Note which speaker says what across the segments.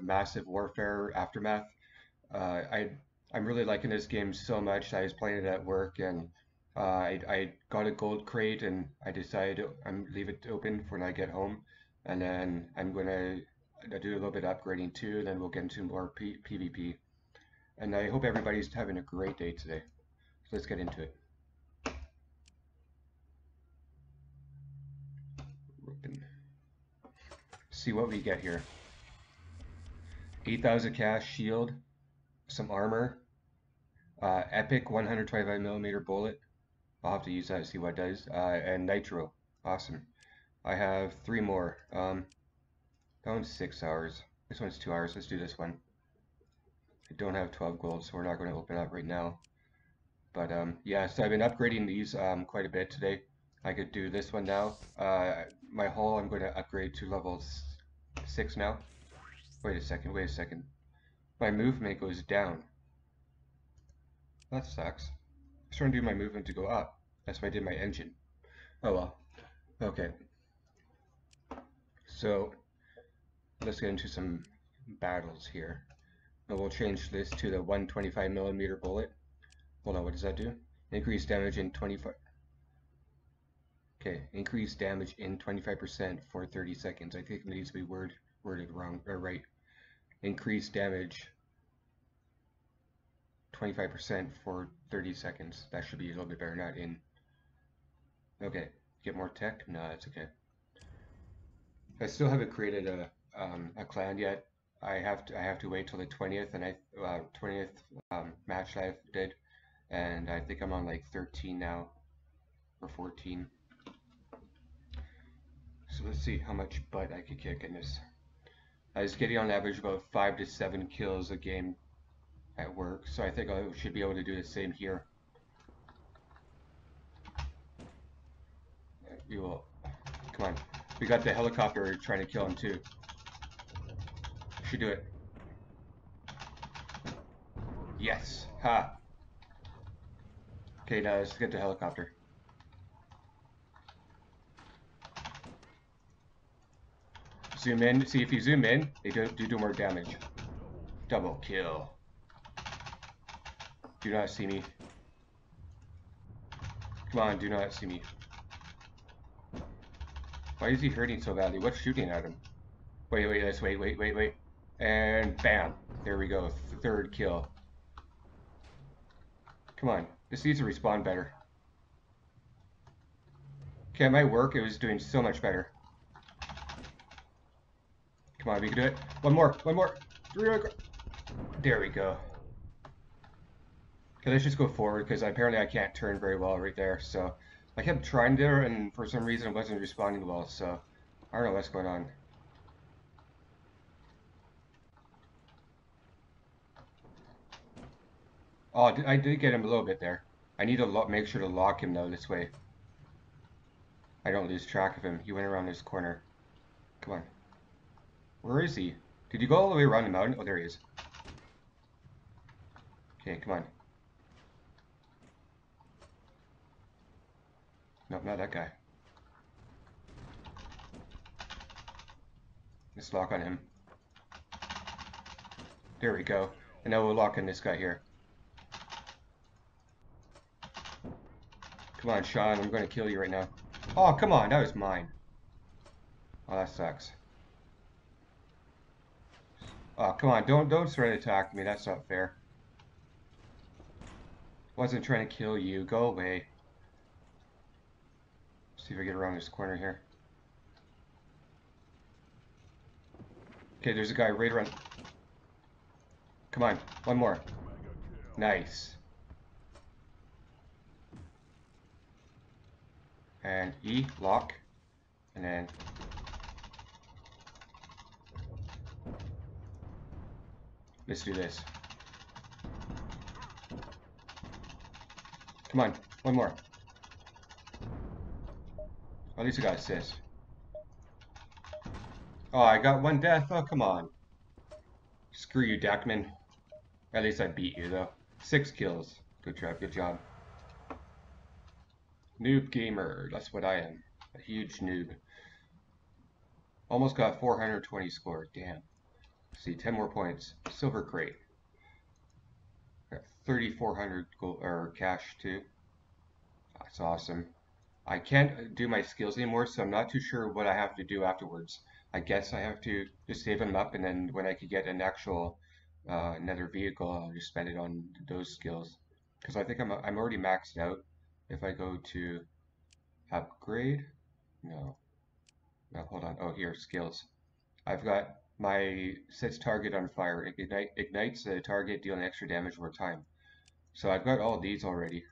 Speaker 1: Massive Warfare Aftermath. Uh, I I'm really liking this game so much. I was playing it at work and uh, I I got a gold crate and I decided I'm leave it open for when I get home, and then I'm gonna do a little bit of upgrading too. And then we'll get into more P PvP. And I hope everybody's having a great day today. So let's get into it. See what we get here. 8,000 cash shield, some armor, uh, epic 125 millimeter bullet. I'll have to use that to see what it does. Uh, and nitro. Awesome. I have three more. Um, that one's six hours. This one's two hours. Let's do this one. I don't have 12 gold, so we're not going to open up right now. But um, yeah, so I've been upgrading these um, quite a bit today. I could do this one now. Uh, my hull I'm going to upgrade to level 6 now. Wait a second, wait a second. My movement goes down. That sucks. I was trying to do my movement to go up. That's why I did my engine. Oh well. Okay. So, let's get into some battles here. Now we'll change this to the 125 millimeter bullet. Hold on, what does that do? Increase damage in 25. Okay, increase damage in 25% for 30 seconds. I think it needs to be word worded wrong or right. Increase damage 25% for 30 seconds. That should be a little bit better, not in. Okay, get more tech? No, that's okay. I still haven't created a um, a clan yet. I have to I have to wait till the 20th and I uh, 20th um, match I did, and I think I'm on like 13 now, or 14. So let's see how much butt I could kick in this. I was getting on average about five to seven kills a game at work, so I think I should be able to do the same here. We will. Come on. We got the helicopter trying to kill him too. Should do it. Yes. Ha. Okay, now let's get the helicopter. Zoom in. See if you zoom in, they do, do, do more damage. Double kill. Do not see me. Come on, do not see me. Why is he hurting so badly? What's shooting at him? Wait, wait, let's wait, wait, wait, wait. And bam. There we go. Third kill. Come on. This needs to respawn better. Okay, my work, it was doing so much better. Come on, we can do it. One more, one more. Three. There we go. Okay, let's just go forward because apparently I can't turn very well right there. So I kept trying there and for some reason it wasn't responding well. So I don't know what's going on. Oh, I did get him a little bit there. I need to make sure to lock him though this way. I don't lose track of him. He went around this corner. Come on. Where is he? Did you go all the way around the mountain? Oh, there he is. Okay, come on. No, not that guy. Let's lock on him. There we go. And now we'll lock on this guy here. Come on, Sean. I'm going to kill you right now. Oh, come on. That was mine. Oh, that sucks. Oh, come on, don't don't try to attack me. That's not fair. Wasn't trying to kill you. Go away. See if I get around this corner here. Okay, there's a guy right around. Come on, one more. Nice. And E, lock. And then Let's do this. Come on, one more. At least I got assist. Oh, I got one death? Oh, come on. Screw you, Dackman. At least I beat you, though. Six kills. Good job, good job. Noob gamer, that's what I am. A huge noob. Almost got 420 score, damn. See, 10 more points. Silver crate. 3,400 gold or cash too. That's awesome. I can't do my skills anymore, so I'm not too sure what I have to do afterwards. I guess I have to just save them up, and then when I could get an actual uh, another vehicle, I'll just spend it on those skills. Because I think I'm I'm already maxed out. If I go to upgrade, no, no, hold on. Oh, here skills. I've got my sets target on fire. It ignite, ignites the target, dealing extra damage over time. So I've got all these already.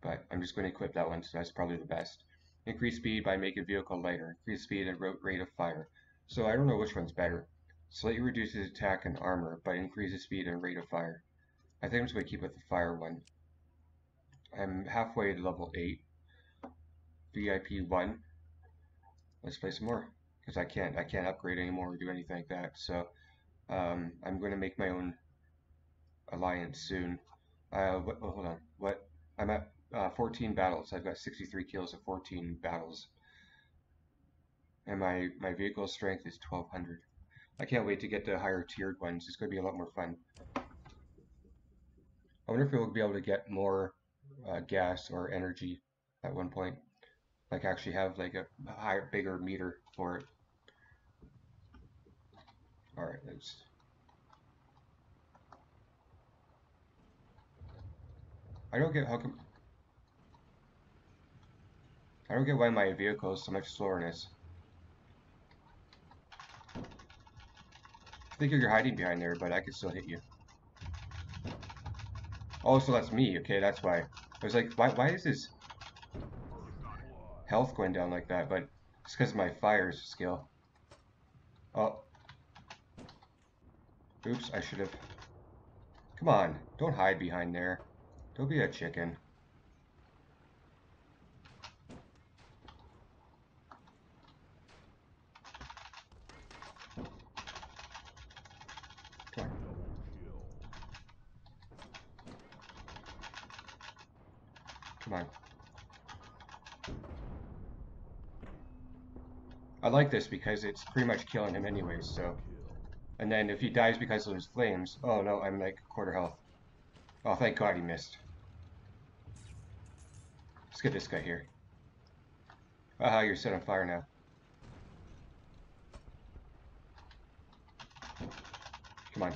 Speaker 1: But I'm just going to equip that one, so that's probably the best. Increase speed by making vehicle lighter. Increase speed and rate of fire. So I don't know which one's better. Slightly reduces attack and armor, but increases speed and rate of fire. I think I'm just going to keep with the fire one. I'm halfway to level 8. VIP 1. Let's play some more. Because I can't I can't upgrade anymore or do anything like that. So um, I'm going to make my own alliance soon. Uh, what, oh, hold on. What? I'm at uh, 14 battles. I've got 63 kills of 14 battles. And my, my vehicle strength is 1200. I can't wait to get the higher tiered ones. It's going to be a lot more fun. I wonder if we'll be able to get more uh, gas or energy at one point. Like actually have like a higher, bigger meter for it. Alright, let's I don't get how come I don't get why my vehicle is so much slower than this. I think you're hiding behind there, but I can still hit you. Oh, so that's me. Okay, that's why. I was like, why, why is this health going down like that? But it's because of my fire skill. Oh. Oops, I should have... Come on, don't hide behind there. Don't be a chicken. Come on. I like this because it's pretty much killing him anyways, so... And then if he dies because of his flames, oh no, I'm like quarter health. Oh, thank God he missed. Let's get this guy here. Aha, you're set on fire now. Come on.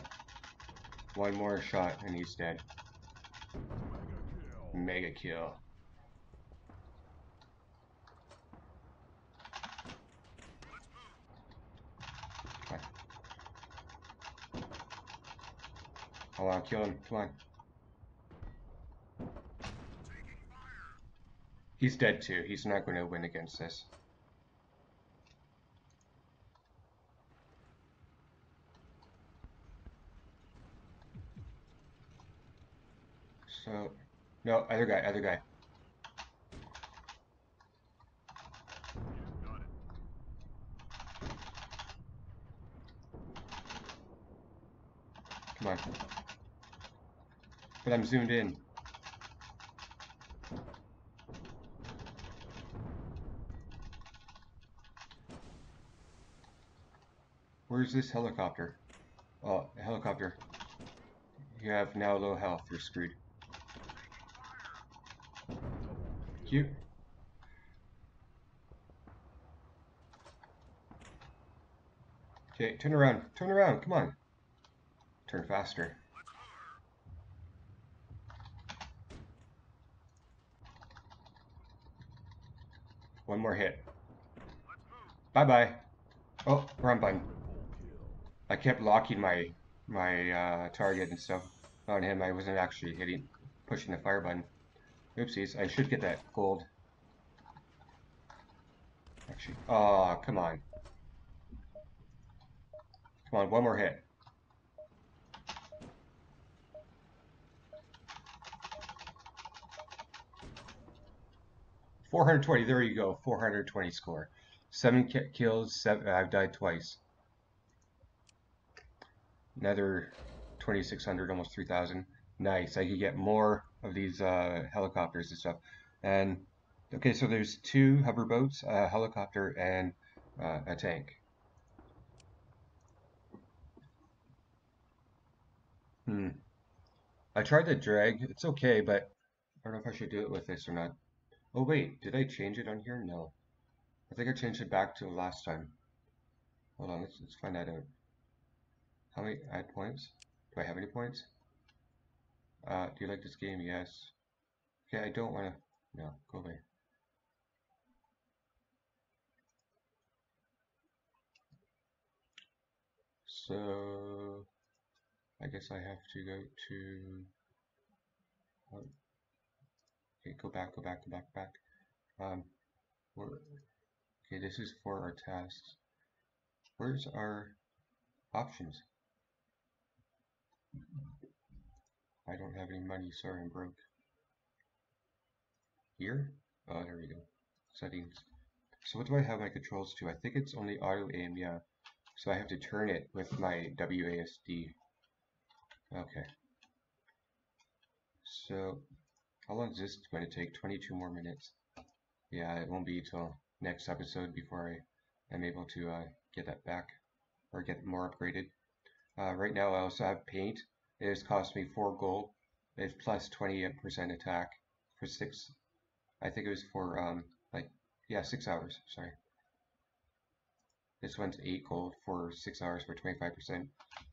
Speaker 1: One more shot and he's dead. Mega kill. Come on, kill him. Come on. He's dead too. He's not going to win against this. So, no, other guy, other guy. Come on. But I'm zoomed in. Where's this helicopter? Oh, helicopter. You have now low health. You're screwed. Cute. Okay, turn around. Turn around. Come on. Turn faster. One more hit. Bye-bye. Oh, wrong button. I kept locking my my uh, target and stuff on him. I wasn't actually hitting, pushing the fire button. Oopsies, I should get that gold. Actually, oh, come on. Come on, one more hit. 420. There you go. 420 score. Seven kills. Seven. I've died twice. Another 2,600, almost 3,000. Nice. I could get more of these uh, helicopters and stuff. And okay, so there's two hover boats, a helicopter, and uh, a tank. Hmm. I tried the drag. It's okay, but I don't know if I should do it with this or not. Oh wait, did I change it on here? No. I think I changed it back to last time. Hold on, let's, let's find that out. How many add points? Do I have any points? Uh, do you like this game? Yes. Okay, I don't want to. No, go away. So, I guess I have to go to. Okay, go back, go back, go back, back. Um, okay, this is for our tasks. Where's our options? I don't have any money, sorry, I'm broke. Here? Oh, there we go. Settings. So what do I have my controls to? I think it's only auto aim, yeah. So I have to turn it with my WASD. Okay. So, how long is this going to take? 22 more minutes. Yeah, it won't be till next episode before I am able to uh, get that back or get more upgraded. Uh, right now I also have paint. It has cost me 4 gold. It's plus 20% attack for 6, I think it was for um, like, yeah, 6 hours, sorry. This one's 8 gold for 6 hours for 25%.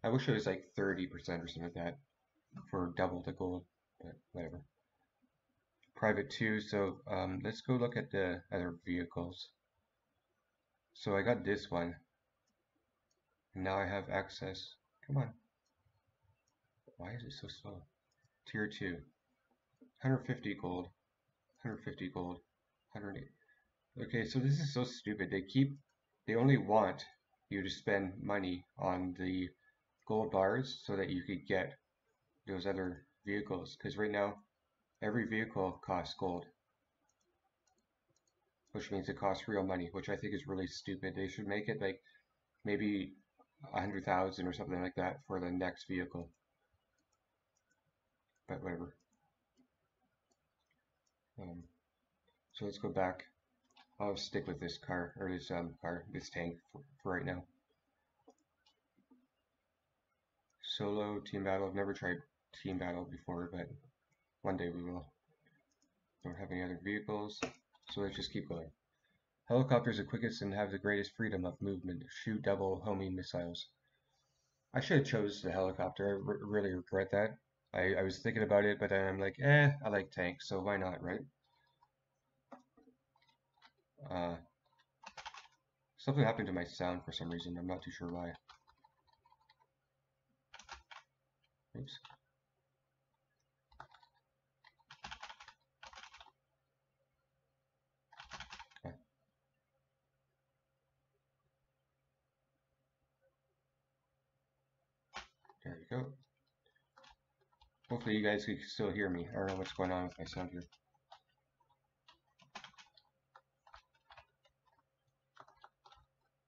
Speaker 1: I wish it was like 30% or something like that for double the gold, but whatever. Private 2, so um, let's go look at the other vehicles. So I got this one. And now I have access. Come on. Why is it so slow? Tier 2. 150 gold. 150 gold. 108. Okay, so this is so stupid. They keep they only want you to spend money on the gold bars so that you could get those other vehicles. Because right now, every vehicle costs gold. Which means it costs real money, which I think is really stupid. They should make it like maybe a hundred thousand or something like that for the next vehicle. But whatever. Um, so let's go back I'll stick with this car, or this um, car, this tank for, for right now. Solo, team battle, I've never tried team battle before, but one day we will. Don't have any other vehicles, so let's just keep going. Helicopters are quickest and have the greatest freedom of movement. Shoot double homing missiles. I should have chose the helicopter. I really regret that. I, I was thinking about it, but then I'm like, eh, I like tanks, so why not, right? Uh, something happened to my sound for some reason. I'm not too sure why. Oops. Okay. There we go. Hopefully you guys can still hear me. I don't know what's going on with my sound here.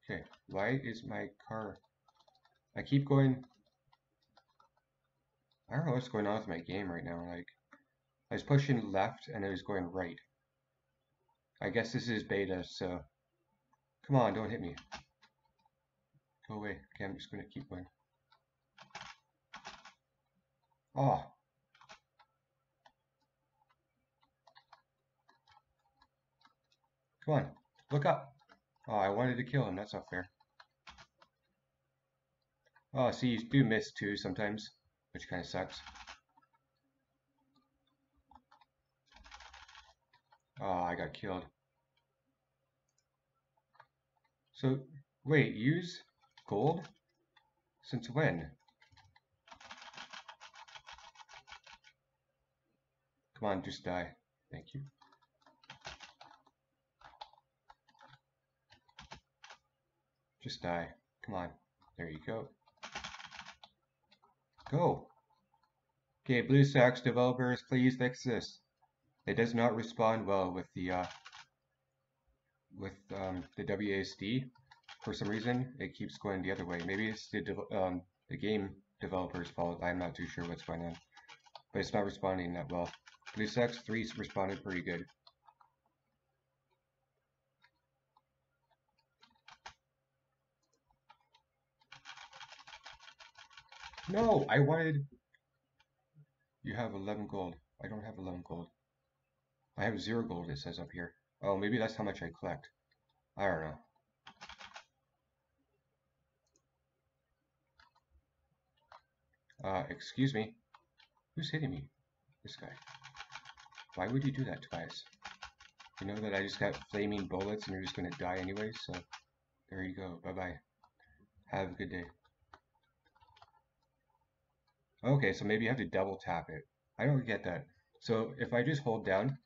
Speaker 1: Okay, why is my car... I keep going... I don't know what's going on with my game right now. Like, I was pushing left and it was going right. I guess this is beta, so... Come on, don't hit me. Go away. Okay, I'm just going to keep going. Oh. Come on, look up. Oh, I wanted to kill him. That's not fair. Oh, see, you do miss too sometimes, which kind of sucks. Oh, I got killed. So, wait, use gold? Since when? Come on, just die. Thank you. Just die. Come on. There you go. Go. Okay, blue BlueStacks developers, please fix this. It does not respond well with the uh, with um, the WASD. For some reason, it keeps going the other way. Maybe it's the um, the game developer's fault. I'm not too sure what's going on, but it's not responding that well. BlueStacks 3 responded pretty good. No, I wanted You have 11 gold. I don't have 11 gold. I have zero gold, it says up here. Oh, maybe that's how much I collect. I don't know. Uh, excuse me. Who's hitting me? This guy. Why would you do that, Tobias? You know that I just got flaming bullets and you're just gonna die anyway, so there you go. Bye-bye. Have a good day. Okay, so maybe you have to double tap it. I don't get that. So if I just hold down,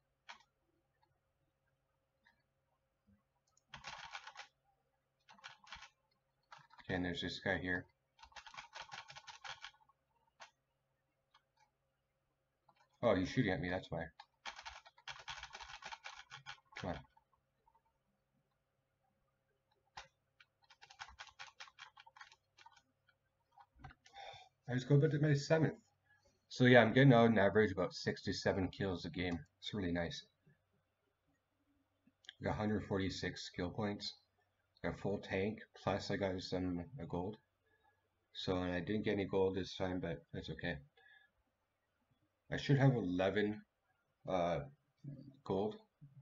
Speaker 1: okay, and there's this guy here. Oh, he's shooting at me, that's why. Come on. Just go back to my seventh. So yeah, I'm getting out on average about six to seven kills a game. It's really nice. Got 146 skill points. Got a full tank, plus I got some gold. So and I didn't get any gold this time, but that's okay. I should have 11 uh, gold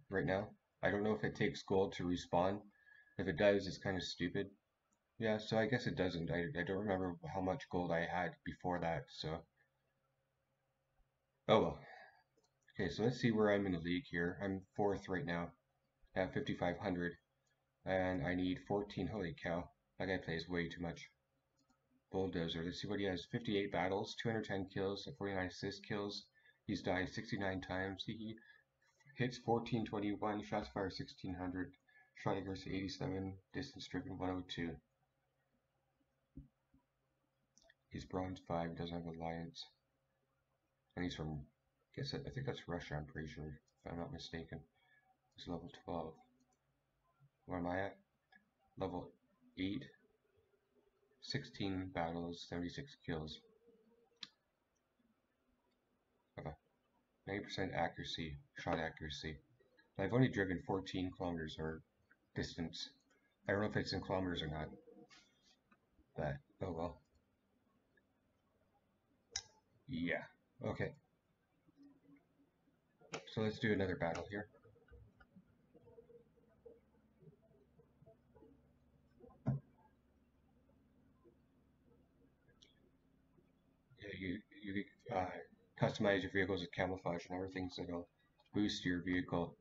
Speaker 1: right now. I don't know if it takes gold to respawn. If it does, it's kind of stupid. Yeah, so I guess it doesn't. I, I don't remember how much gold I had before that, so. Oh well. Okay, so let's see where I'm in the league here. I'm fourth right now. at 5,500. And I need 14. Holy cow. That guy plays way too much. Bulldozer. Let's see what he has. 58 battles, 210 kills, 49 assist kills. He's died 69 times. He hits 1421, shots fired 1600, shot accuracy 87, distance driven 102. He's bronze 5, doesn't have alliance. And he's from, I guess, I think that's Russia, I'm pretty sure, if I'm not mistaken. He's level 12. Where am I at? Level 8. 16 battles, 76 kills. Okay. 90% accuracy, shot accuracy. I've only driven 14 kilometers or distance. I don't know if it's in kilometers or not. But, oh well. Yeah, okay. So let's do another battle here. you, you uh, customize your vehicles with camouflage and everything so it'll boost your vehicle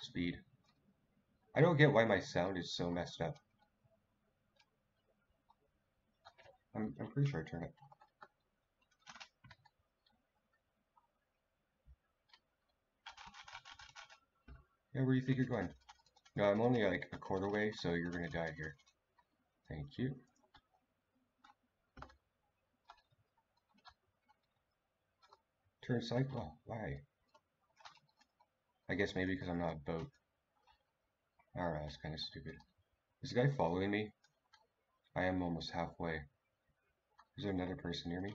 Speaker 1: speed. I don't get why my sound is so messed up. I'm, I'm pretty sure I turned it. Yeah, where do you think you're going? No, I'm only like a quarter way, so you're gonna die here. Thank you. Turn cycle? Oh, why? I guess maybe because I'm not a boat. Alright, that's kind of stupid. Is the guy following me? I am almost halfway. Is there another person near me?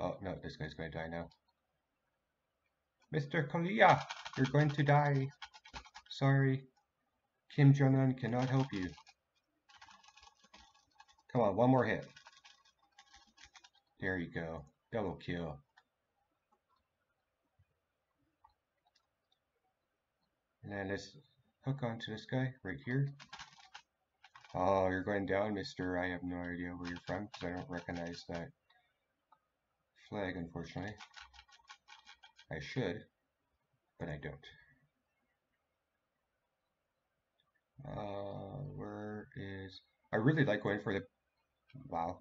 Speaker 1: Oh, no, this guy's going to die now. Mr. Kalia, you're going to die. Sorry. Kim Jong-un cannot help you. Come on, one more hit. There you go. Double kill. And then let's hook onto this guy right here. Oh, you're going down, mister. I have no idea where you're from because I don't recognize that flag, unfortunately. I should, but I don't. Uh, where is... I really like going for the... Wow.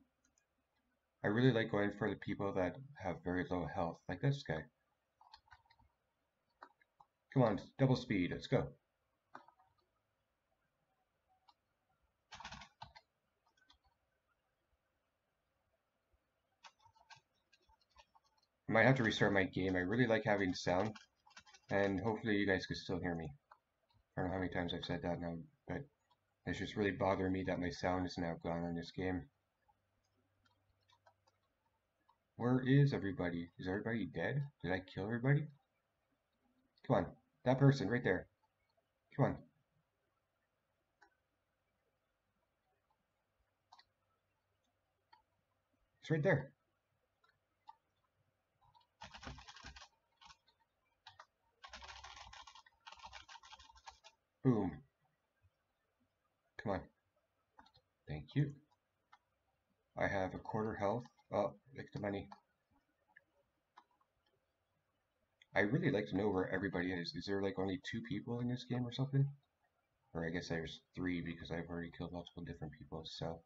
Speaker 1: I really like going for the people that have very low health, like this guy. Come on, double speed. Let's go. I might have to restart my game. I really like having sound, and hopefully you guys can still hear me. I don't know how many times I've said that now, but it's just really bothering me that my sound is now gone on this game. Where is everybody? Is everybody dead? Did I kill everybody? Come on. That person right there. Come on. It's right there. Boom. Come on. Thank you. I have a quarter health. Oh, make the money. I really like to know where everybody is. Is there like only two people in this game or something? Or I guess there's three because I've already killed multiple different people, so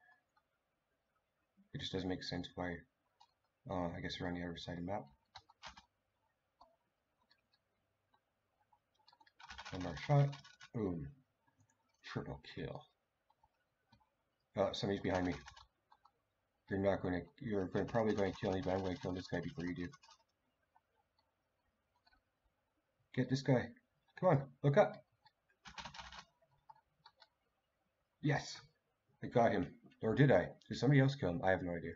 Speaker 1: it just doesn't make sense why uh, I guess they're on the other side of the map. One more shot. Boom. Triple kill. Oh, somebody's behind me. You're not going to, you're going, probably going to kill me, but I'm going to kill this guy before you do. Get this guy. Come on, look up. Yes, I got him. Or did I? Did somebody else kill him? I have no idea.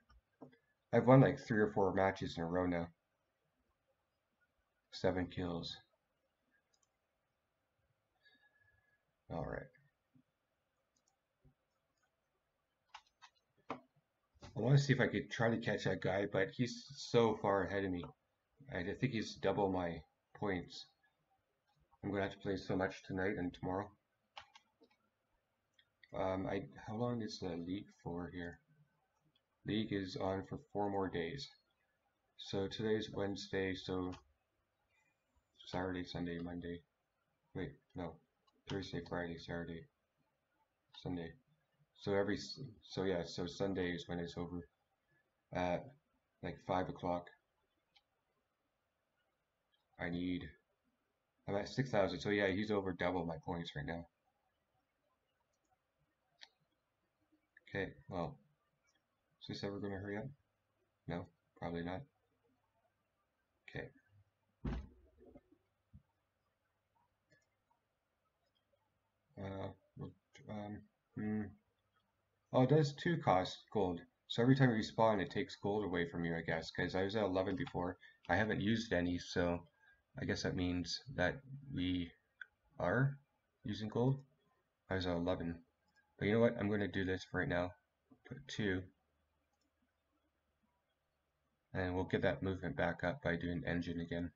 Speaker 1: I've won like three or four matches in a row now. Seven kills. Alright. I want to see if I could try to catch that guy, but he's so far ahead of me. I think he's double my points. I'm going to have to play so much tonight and tomorrow. Um, I how long is the league for here? League is on for four more days. So today's Wednesday, so Saturday, Sunday, Monday. Wait, no, Thursday, Friday, Saturday, Sunday. So every so yeah, so Sunday is when it's over at like five o'clock. I need I'm at six thousand. So yeah, he's over double my points right now. Okay, well, is this ever going to hurry up? No, probably not. Okay. Uh, um, hmm. Oh, it does two cost gold. So every time you respawn, it takes gold away from you, I guess. Because I was at 11 before. I haven't used any, so I guess that means that we are using gold. I was at 11. But you know what? I'm going to do this for right now. Put 2. And we'll get that movement back up by doing engine again.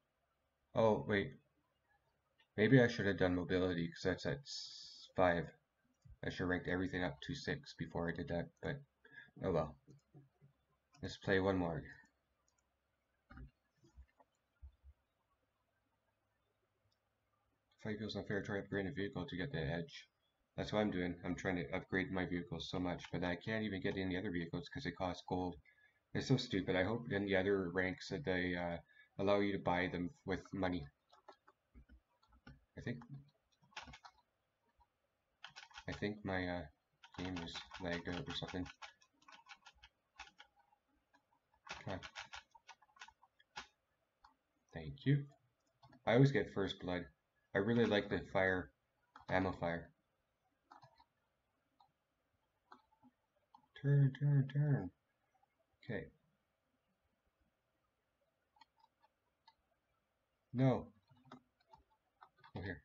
Speaker 1: Oh, wait. Maybe I should have done mobility because that's at 5. I should have ranked everything up to 6 before I did that, but oh well. Let's play one more. Fight feels unfair, try upgrading a vehicle to get the edge. That's what I'm doing. I'm trying to upgrade my vehicles so much, but I can't even get any other vehicles because they cost gold. It's so stupid. I hope in the other ranks that they uh, allow you to buy them with money. I think I think my uh, game is lagged out or something. Come on. Thank you. I always get first blood. I really like the fire, ammo fire. Turn, turn, turn. Okay. No. Oh, here.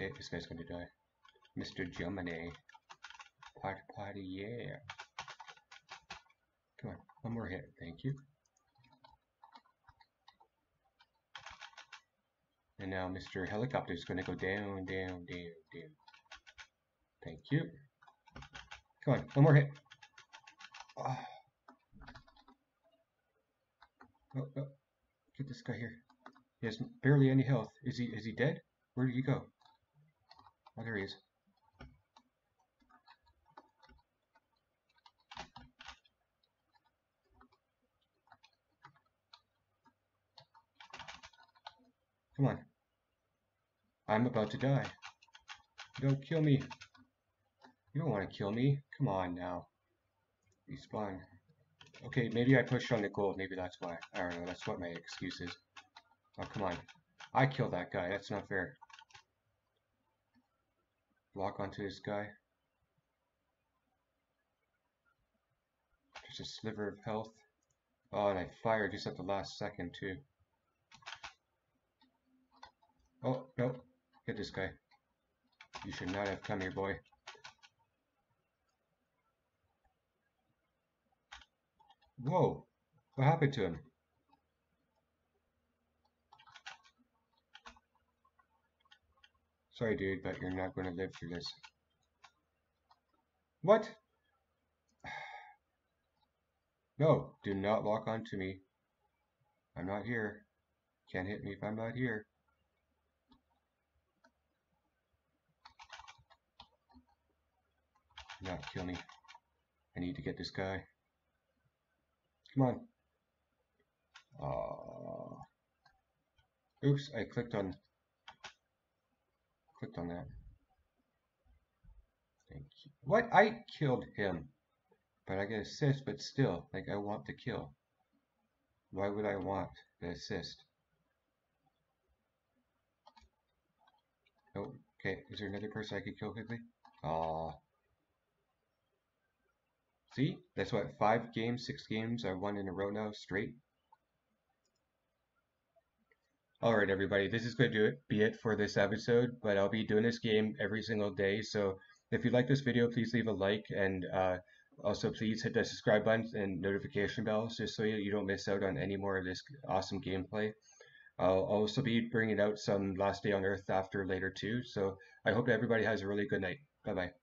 Speaker 1: Okay, this guy's gonna die. Mr. Germany. Party, party, yeah. Come on, one more hit. Thank you. And now Mr. Helicopter is gonna go down, down, down, down. Thank you. Come on, one more hit. Oh. Oh, oh. Get this guy here. He has barely any health. Is he is he dead? Where did he go? There he is. Come on. I'm about to die. Don't kill me. You don't want to kill me. Come on now. Respawn. Okay, maybe I pushed on the gold. Maybe that's why. I don't know. That's what my excuse is. Oh, come on. I killed that guy. That's not fair. Lock onto this guy. Just a sliver of health. Oh, and I fired just at the last second, too. Oh, no. Get this guy. You should not have come here, boy. Whoa, what happened to him? Sorry, dude, but you're not going to live through this. What? No, do not walk onto me. I'm not here. Can't hit me if I'm not here. Not kill me. I need to get this guy. Come on. Uh, oops, I clicked on clicked on that. Thank you. What? I killed him. But I get assist, but still, like I want to kill. Why would I want the assist? Oh, okay. Is there another person I could kill quickly? Aw. See? That's what, five games, six games I won in a row now, straight. Alright everybody, this is going to be it for this episode, but I'll be doing this game every single day, so if you like this video, please leave a like, and uh, also please hit the subscribe button and notification bell, just so you don't miss out on any more of this awesome gameplay. I'll also be bringing out some Last Day on Earth after later too, so I hope everybody has a really good night. Bye-bye.